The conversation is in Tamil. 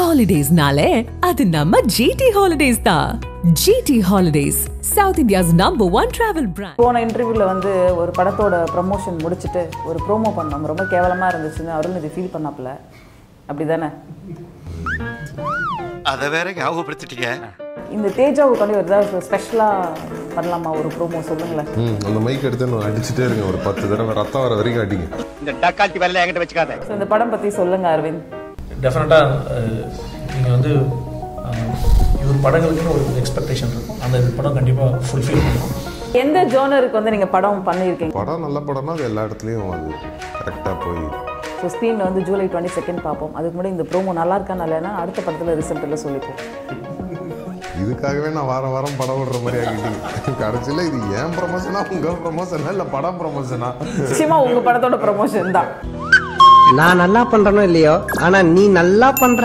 ஹாலிடேஸ்னாலே அது நம்ம ஜிடி ஹாலிடேஸ் தான் GT holidays South India's number one travel brand போன இன்டர்வியூவில் வந்து ஒரு படத்தோட ப்ரமோஷன் முடிச்சுட்டு ஒரு ப்ரோமோ பண்ணோம். ரொம்ப கேவலமாக இருந்துச்சுன்னு அருள்நிதி ஃபீல் பண்ணாப்புல. அப்படி தானே அதை வேற ஞாபகப்படுத்திட்டீங்க. இந்த தேஜாவுக்காண்டி ஒரு ஏதாவது ஸ்பெஷலாக பண்ணலாமா ஒரு ப்ரோமோ சொல்லுங்களேன். ம் அந்த மைக் எடுத்து நான் அடிச்சுட்டே இருங்க. ஒரு பத்து தடவை ரத்தம் வர வரைக்கும் அடிங்க. இந்த டக்கால்ட்டி வேலை என்கிட்ட வச்சுக்காத. இந்த படம் பற்றி சொல்லுங்க அரவிந்த். டெஃபினட்டாக நீங்கள் வந்து இவர் படங்களுக்குன்னு ஒரு எக்ஸ்பெக்டேஷன் இருக்கும். அந்த படம் கண்டிப்பாக ஃபுல்ஃபில் பண்ணும். எந்த ஜோனருக்கு வந்து நீங்கள் படம் பண்ணியிருக்கீங்க? படம் நல்ல படம்னா அது எல்லா இடத்துலையும் அது கரெக்டாக போய் ஸோ ஸ்க்ரீனில் வந்து ஜூலை டுவெண்ட்டி செகண்ட் பார்ப்போம். அதுக்கு முன்னாடி இந்த ப்ரோமோ நல்லா இருக்கா இல்லைன்னா அடுத்த படத்தில் ரிசல்ட்டில் சொல்லிப்போம். இதுக்காகவே நான் வாரம் வாரம் படம் விடுற மாதிரி ஆகிட்டு கடைசியில் இது ஏன் ப்ரமோஷனா உங்கள் ப்ரமோஷனா இல்லை படம் ப்ரமோஷனா நிச்சயமாக உங்கள் படத்தோட ப்ரமோஷன் தான். நான் நல்லா பண்றனோ இல்லையோ? ஆனா நீ நல்லா பண்ற.